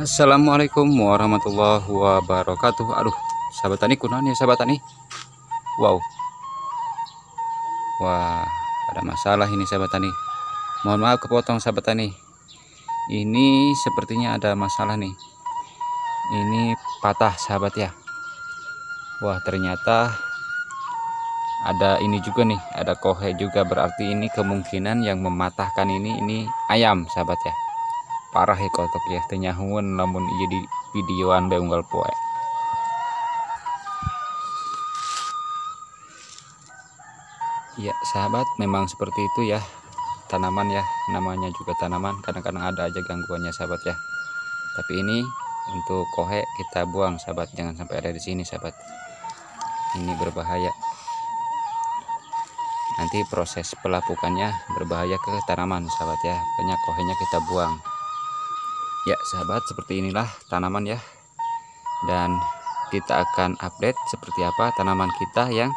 Assalamualaikum warahmatullahi wabarakatuh. Aduh sahabat tani kunaon ya sahabat tani. Wow. Wah ada masalah ini sahabat tani. Mohon maaf kepotong sahabat tani. Ini sepertinya ada masalah nih. Ini patah sahabat ya. Wah ternyata ada ini juga nih ada kohe juga. Berarti ini kemungkinan yang mematahkan ini ini ayam sahabat ya parah ya kotok ya ternyahun namun iya di videoan be unggal poe. Ya sahabat memang seperti itu ya tanaman ya namanya juga tanaman kadang-kadang ada aja gangguannya sahabat ya. Tapi ini untuk kohe kita buang sahabat jangan sampai ada di sini sahabat. Ini berbahaya. Nanti proses pelapukannya berbahaya ke tanaman sahabat ya. Banyak kohenya kita buang ya sahabat seperti inilah tanaman ya. Dan kita akan update seperti apa tanaman kita yang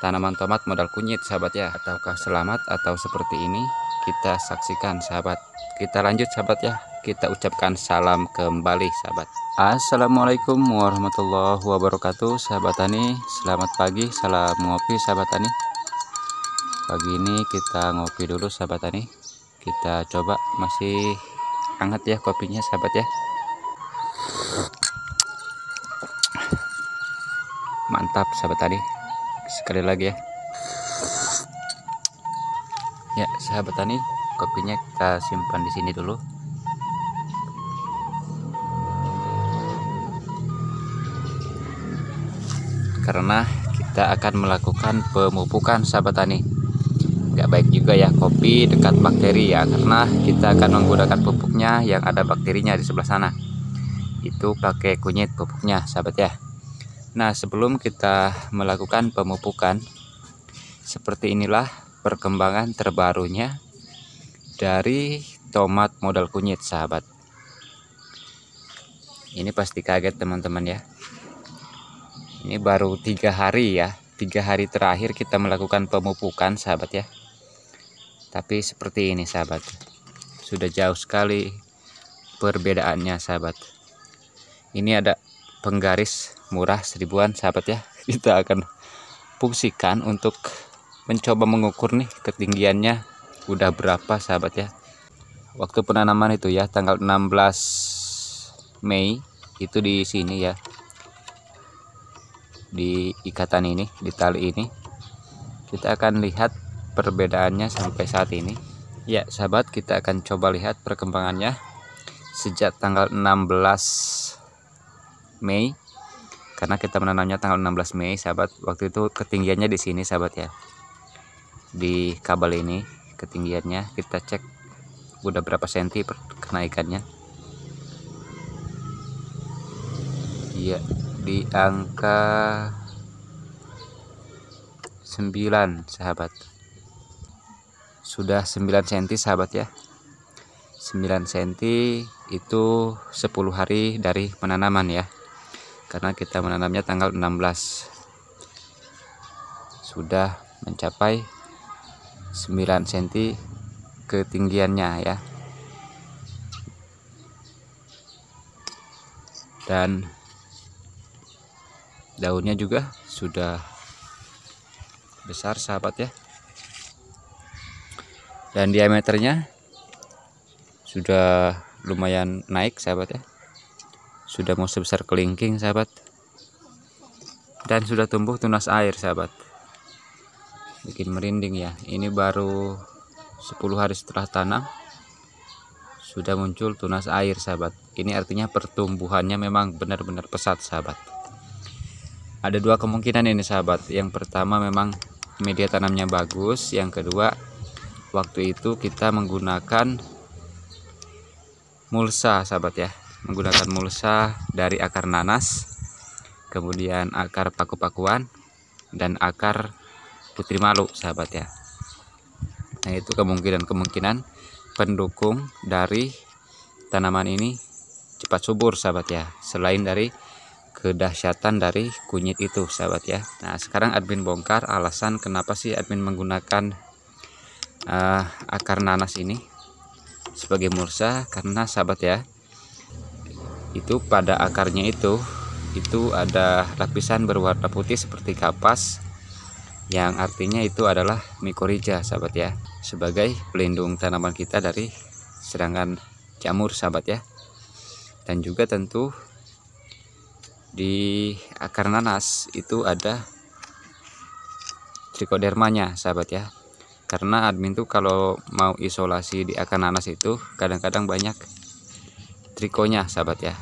tanaman tomat modal kunyit sahabat ya. Ataukah selamat atau seperti ini kita saksikan sahabat. Kita lanjut sahabat ya. Kita ucapkan salam kembali sahabat. Assalamualaikum warahmatullahi wabarakatuh sahabat tani selamat pagi salam ngopi sahabat tani pagi ini kita ngopi dulu sahabat tani kita coba masih hangat ya kopinya sahabat ya. Mantap sahabat tadi. Sekali lagi ya. Ya sahabat tani kopinya kita simpan di sini dulu. Karena kita akan melakukan pemupukan sahabat tani nggak baik juga ya kopi dekat bakteri ya karena kita akan menggunakan pupuknya yang ada bakterinya di sebelah sana. Itu pakai kunyit pupuknya sahabat ya. Nah sebelum kita melakukan pemupukan seperti inilah perkembangan terbarunya dari tomat modal kunyit sahabat. Ini pasti kaget teman-teman ya. Ini baru tiga hari ya tiga hari terakhir kita melakukan pemupukan sahabat ya tapi seperti ini sahabat. Sudah jauh sekali perbedaannya sahabat. Ini ada penggaris murah seribuan sahabat ya. Kita akan fungsikan untuk mencoba mengukur nih ketinggiannya udah berapa sahabat ya. Waktu penanaman itu ya tanggal 16 Mei itu di sini ya. Di ikatan ini di tali ini. Kita akan lihat perbedaannya sampai saat ini. Ya sahabat kita akan coba lihat perkembangannya. Sejak tanggal 16 Mei karena kita menanamnya tanggal 16 Mei sahabat waktu itu ketinggiannya di sini sahabat ya. Di kabel ini ketinggiannya kita cek udah berapa senti kenaikannya. Iya di angka 9 sahabat sudah 9 cm sahabat ya. 9 cm itu 10 hari dari penanaman ya. Karena kita menanamnya tanggal 16 sudah mencapai 9 cm ketinggiannya ya. Dan daunnya juga sudah besar sahabat ya dan diameternya sudah lumayan naik sahabat ya. Sudah mau sebesar kelingking sahabat. Dan sudah tumbuh tunas air sahabat. Bikin merinding ya. Ini baru 10 hari setelah tanam sudah muncul tunas air sahabat. Ini artinya pertumbuhannya memang benar-benar pesat sahabat. Ada dua kemungkinan ini sahabat. Yang pertama memang media tanamnya bagus yang kedua waktu itu kita menggunakan mulsa sahabat ya. Menggunakan mulsa dari akar nanas kemudian akar paku-pakuan dan akar putri malu sahabat ya. Nah itu kemungkinan-kemungkinan pendukung dari tanaman ini cepat subur sahabat ya. Selain dari kedahsyatan dari kunyit itu sahabat ya. Nah sekarang admin bongkar alasan kenapa sih admin menggunakan uh, akar nanas ini sebagai mursa karena sahabat ya. Itu pada akarnya itu itu ada lapisan berwarna putih seperti kapas yang artinya itu adalah mikorija sahabat ya sebagai pelindung tanaman kita dari serangan jamur sahabat ya. Dan juga tentu di akar nanas itu ada trichodermanya sahabat ya karena admin tuh kalau mau isolasi di akar nanas itu kadang-kadang banyak trikonya sahabat ya.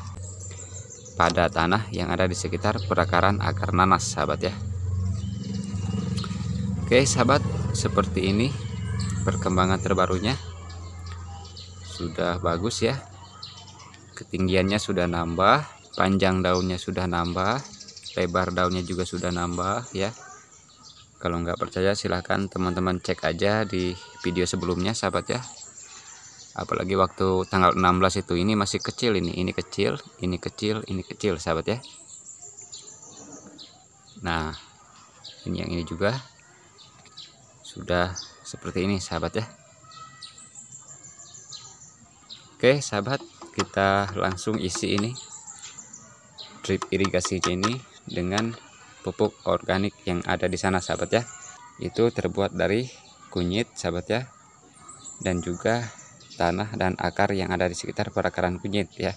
Pada tanah yang ada di sekitar perakaran akar nanas sahabat ya. Oke sahabat seperti ini perkembangan terbarunya. Sudah bagus ya. Ketinggiannya sudah nambah panjang daunnya sudah nambah lebar daunnya juga sudah nambah ya kalau nggak percaya silahkan teman-teman cek aja di video sebelumnya sahabat ya. Apalagi waktu tanggal 16 itu ini masih kecil ini ini kecil ini kecil ini kecil sahabat ya. Nah ini yang ini juga sudah seperti ini sahabat ya. Oke sahabat kita langsung isi ini drip irigasi ini dengan pupuk organik yang ada di sana sahabat ya. Itu terbuat dari kunyit sahabat ya. Dan juga tanah dan akar yang ada di sekitar perakaran kunyit ya.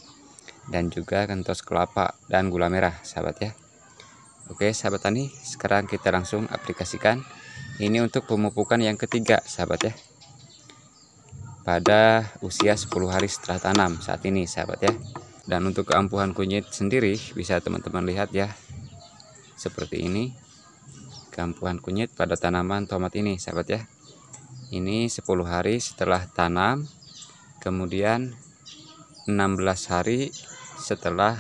Dan juga kentos kelapa dan gula merah sahabat ya. Oke sahabat tani sekarang kita langsung aplikasikan ini untuk pemupukan yang ketiga sahabat ya. Pada usia 10 hari setelah tanam saat ini sahabat ya. Dan untuk keampuhan kunyit sendiri bisa teman-teman lihat ya seperti ini. Keampuhan kunyit pada tanaman tomat ini sahabat ya. Ini 10 hari setelah tanam kemudian 16 hari setelah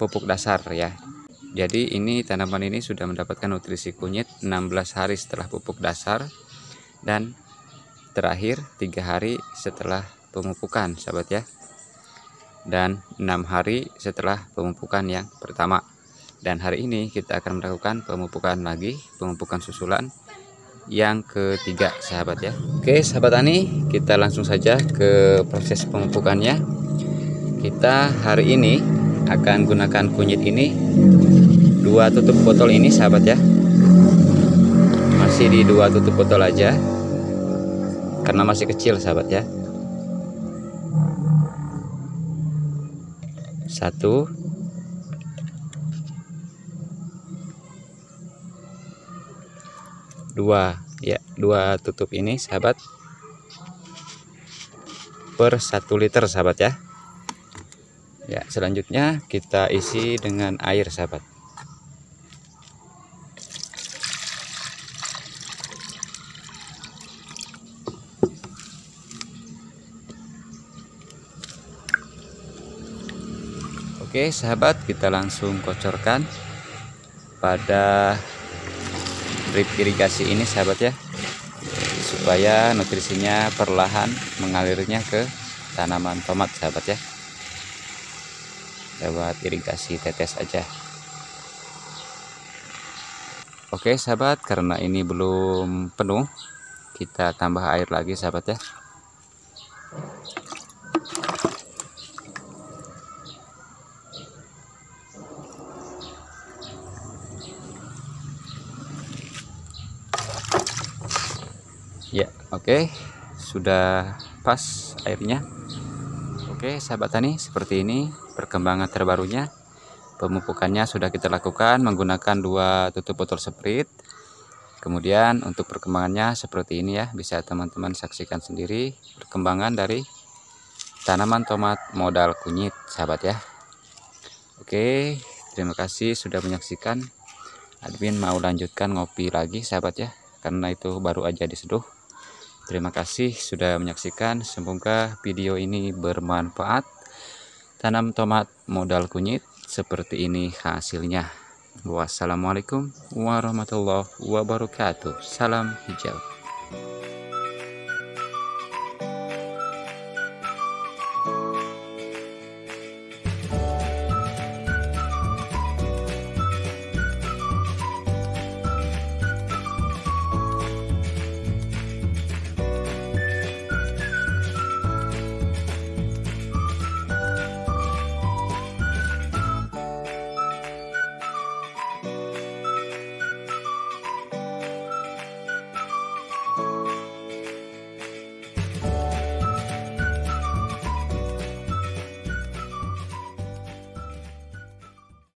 pupuk dasar ya. Jadi ini tanaman ini sudah mendapatkan nutrisi kunyit 16 hari setelah pupuk dasar dan terakhir tiga hari setelah pemupukan sahabat ya. Dan enam hari setelah pemupukan yang pertama dan hari ini kita akan melakukan pemupukan lagi pemupukan susulan yang ketiga sahabat ya. Oke sahabat tani kita langsung saja ke proses pemupukannya. Kita hari ini akan gunakan kunyit ini dua tutup botol ini sahabat ya. Masih di dua tutup botol aja karena masih kecil sahabat ya. Satu dua ya dua tutup ini sahabat. Per satu liter sahabat ya. Ya selanjutnya kita isi dengan air sahabat. Oke sahabat kita langsung kocorkan pada drip irigasi ini sahabat ya. Supaya nutrisinya perlahan mengalirnya ke tanaman tomat sahabat ya. Lewat irigasi tetes aja. Oke sahabat karena ini belum penuh kita tambah air lagi sahabat ya ya oke sudah pas airnya. Oke sahabat tani seperti ini perkembangan terbarunya. Pemupukannya sudah kita lakukan menggunakan dua tutup botol sprit. Kemudian untuk perkembangannya seperti ini ya bisa teman-teman saksikan sendiri perkembangan dari tanaman tomat modal kunyit sahabat ya. Oke terima kasih sudah menyaksikan. Admin mau lanjutkan ngopi lagi sahabat ya karena itu baru aja diseduh Terima kasih sudah menyaksikan. Semoga video ini bermanfaat. Tanam tomat modal kunyit seperti ini hasilnya. Wassalamualaikum warahmatullahi wabarakatuh. Salam hijau.